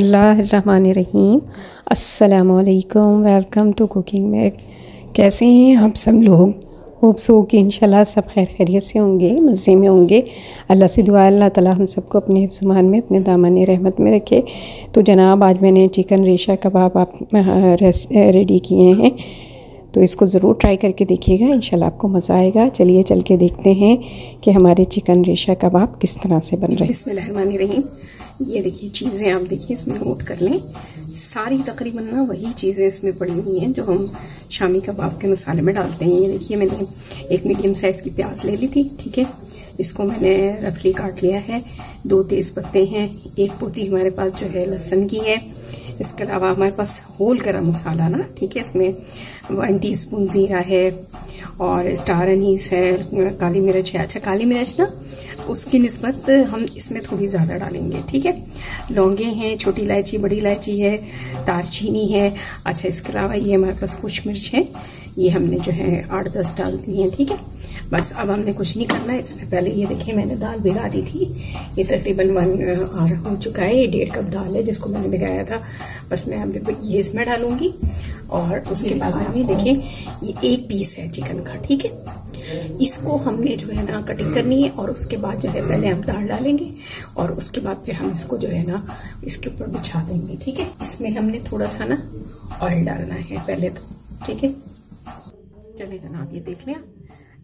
रहीम अस्सलामुअलैकुम, welcome to cooking में कैसे हैं आप सब लोग? होप सो कि इंशाल्लाह सब खैर खैरियत से होंगे, मज़े में होंगे। अल्लाह से दुआ अल्लाह ताला हम सबको अपने जुमान में, अपने दामन रहमत में रखे। तो जनाब, आज मैंने चिकन रेशा कबाब आप रेडी किए हैं। तो इसको ज़रूर ट्राई करके देखिएगा, इंशाल्लाह आपको मज़ा आएगा। चलिए, चल के देखते हैं कि हमारे चिकन रेशा कबाब किस तरह से बन रहे हैं। इसमें रहीम ये देखिए चीज़ें आप देखिए इसमें नोट कर लें। सारी तकरीबन ना वही चीज़ें इसमें पड़ी हुई हैं जो हम शामी कबाब के मसाले में डालते हैं। ये देखिए मैंने एक मीडियम साइज़ की प्याज ले ली थी, ठीक है? इसको मैंने रफली काट लिया है। दो तेज़ पत्ते हैं, एक पोती हमारे पास जो है लहसन की है। इसके अलावा हमारे पास होल गरम मसाला ना, ठीक है? इसमें वन टी स्पून ज़ीरा है और स्टार अनीस है, काली मिर्च है। अच्छा काली मिर्च ना उसकी नस्बत हम इसमें थोड़ी ज़्यादा डालेंगे, ठीक है? लौंगे हैं, छोटी इलायची, बड़ी इलायची है दारचीनी है अच्छा इसके अलावा ये हमारे पास कुछ मिर्च है, ये हमने जो है आठ दस डाल दी है, ठीक है? बस अब हमने कुछ नहीं करना है इसमें पहले ये देखिए, मैंने दाल भिगा दी थी। ये तकरीबन वन आर हो चुका है ये डेढ़ कप दाल है जिसको मैंने भिगाया था। बस मैं अब ये इसमें डालूँगी। और उसके बाद में देखिए ये एक पीस है चिकन का, ठीक है? इसको हमने जो है ना कटिंग करनी है और उसके बाद जो है पहले हम दाल डालेंगे और उसके बाद फिर हम इसको जो है ना इसके ऊपर बिछा देंगे, ठीक है? इसमें हमने थोड़ा सा ना ऑयल डालना है पहले तो ठीक है? चलिए जनाब, ये देख लिया।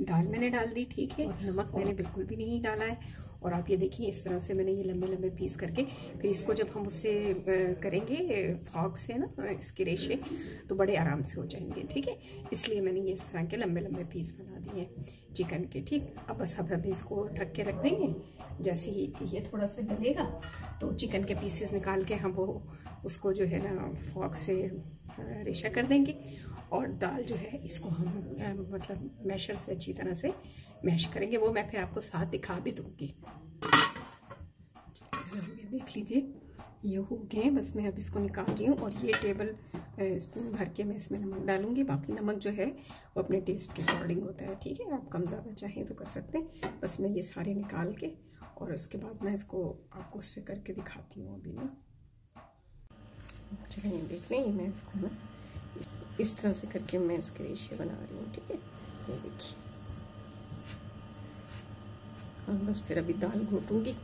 दाल मैंने डाल दी, ठीक है? नमक मैंने बिल्कुल भी नहीं डाला है। और आप ये देखिए, इस तरह से मैंने ये लंबे लंबे पीस करके, फिर इसको जब हम उससे करेंगे फॉग से ना, इसके रेशे तो बड़े आराम से हो जाएँगे, ठीक है? इसलिए मैंने ये इस तरह के लंबे लंबे पीस बना दिए हैं, चिकन के, ठीक? अब बस अब हम इसको ढक के रख देंगे। जैसे ही ये थोड़ा सा गलेगा तो चिकन के पीसेस निकाल के हम वो, उसको जो है ना फॉक से रेशा कर देंगे। और दाल जो है, इसको हम मतलब मैशर से अच्छी तरह से मैश करेंगे। वो मैं फिर आपको साथ दिखा भी दूँगी। देख लीजिए, ये हो गए। बस मैं अब इसको निकाल रही हूँ और ये टेबल स्पून भर के मैं इसमें नमक डालूँगी। बाकी नमक जो है, वो अपने टेस्ट के अकॉर्डिंग होता है, ठीक है? आप कम ज़्यादा चाहें तो कर सकते हैं। बस मैं ये सारे निकाल के और उसके बाद मैं इसको आपको उससे करके दिखाती हूँ अभी ना। चलिए देख लें मैं इसको ना इस तरह से करके मैं इसके रेशियो बना रही हूँ, ठीक है? ये देखिए। और बस फिर अभी दाल घोटूँगी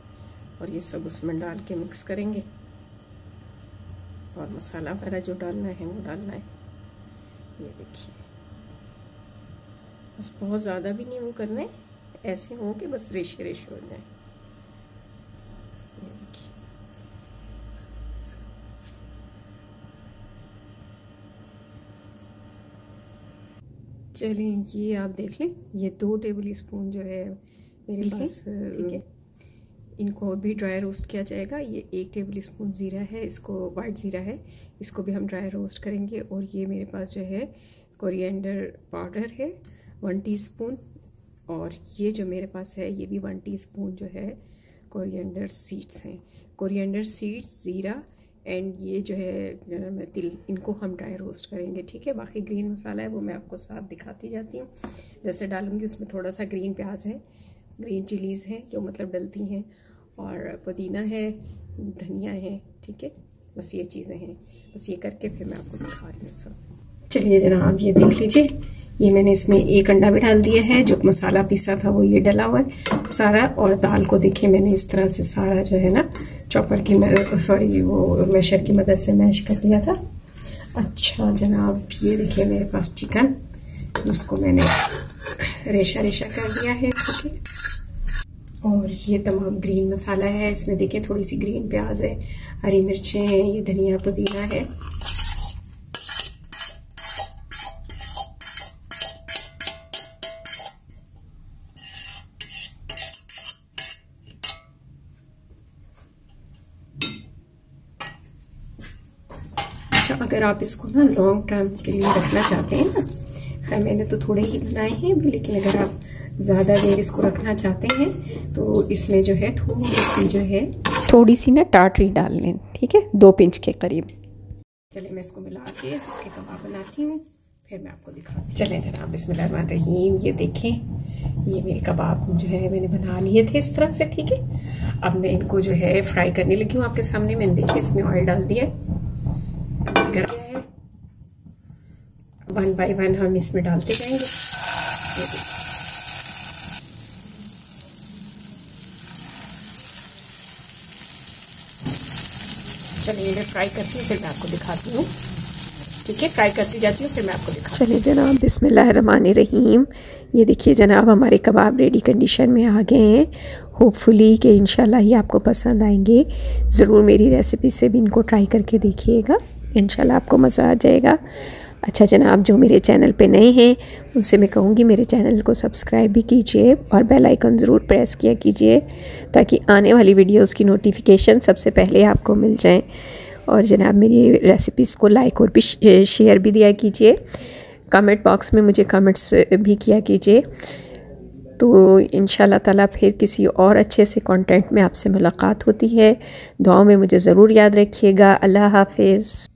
और ये सब उसमें डाल के मिक्स करेंगे। और मसाला वगैरह जो डालना है, वो डालना है। ये देखिए। बस बहुत ज़्यादा भी नहीं वो करना है ऐसे हो कि बस रेशे रेशे हो जाए। चलिए ये आप देख लें। ये दो टेबल स्पून जो है मेरे पास ठीक है। इनको भी ड्राई रोस्ट किया जाएगा। ये एक टेबल स्पून ज़ीरा है इसको वाइट ज़ीरा है। इसको भी हम ड्राई रोस्ट करेंगे और ये मेरे पास जो है कोरिएंडर पाउडर है वन टीस्पून और ये जो मेरे पास है ये भी वन टीस्पून जो है कोरिएंडर सीड्स हैं। कोरिएंडर सीड्स ज़ीरा एंड ये जो है तिल, इनको हम ड्राई रोस्ट करेंगे, ठीक है? बाकी ग्रीन मसाला है, वो मैं आपको साथ दिखाती जाती हूँ। जैसे डालूँगी, उसमें थोड़ा सा ग्रीन प्याज है ग्रीन चिलीज़ है, जो मतलब डलती हैं, और पुदीना है, धनिया है, ठीक है? बस ये चीज़ें हैं। बस ये करके फिर मैं आपको दिखा रही हूँ सब। चलिए जनाब ये देख लीजिए। ये मैंने इसमें एक अंडा भी डाल दिया है, जो मसाला पीसा था वो ये डला हुआ है सारा। और दाल को देखिए मैंने इस तरह से सारा जो है ना, चॉपर की सॉरी, वो मैशर की मदद से मैश कर लिया था। अच्छा जनाब, ये देखिए मेरे पास चिकन जिसको मैंने रेशा रेशा कर दिया है। ठीक है। और ये तमाम ग्रीन मसाला है, इसमें देखिए थोड़ी सी ग्रीन प्याज है, हरी मिर्चें हैं, ये धनिया पुदीना है। अगर आप इसको ना लॉन्ग टर्म के लिए रखना चाहते हैं ना खैर मैंने तो थोड़े ही बनाए हैं लेकिन अगर आप ज़्यादा देर इसको रखना चाहते हैं तो इसमें जो है थोड़ी सी जो है थोड़ी सी ना टाटरी डाल लें ठीक है? दो पिंच के करीब। चलिए मैं इसको मिला के इसके कबाब बनाती हूँ फिर मैं आपको दिखाती चलें जनाब बिस्मिल्लाह रहीम ये देखें ये मेरे कबाब जो है मैंने बना लिए थे इस तरह से ठीक है? अब मैं इनको जो है फ्राई करने लगी हूँ आपके सामने मैंने देखिए इसमें ऑयल डाल दिया कर दिया है वन बाय वन हम इसमें डालते जाएँगे। चलिए मैं फ्राई करती हूँ, फिर मैं आपको दिखाती हूँ। ठीक है फ्राई करती जाती हूँ, फिर मैं आपको दिखा चलिए जनाब बिसमान रहीम। ये देखिए जनाब, हमारे कबाब रेडी कंडीशन में आ गए हैं। होपफुली कि इन ये आपको पसंद आएँगे। ज़रूर मेरी रेसिपी से भी इनको ट्राई करके देखिएगा। इन आपको मज़ा आ जाएगा। अच्छा जनाब, जो मेरे चैनल पे नए हैं, उनसे मैं कहूँगी मेरे चैनल को सब्सक्राइब भी कीजिए और बेल आइकन ज़रूर प्रेस किया कीजिए, ताकि आने वाली वीडियोस की नोटिफिकेशन सबसे पहले आपको मिल जाएँ। और जनाब, मेरी रेसिपीज़ को लाइक और भी शेयर भी दिया कीजिए। कमेंट बॉक्स में मुझे कमेंट्स भी किया कीजिए। तो इन ताला फिर किसी और अच्छे से कंटेंट में आपसे मुलाकात होती है। दुआओं में मुझे ज़रूर याद रखिएगा। अल्लाह हाफिज़।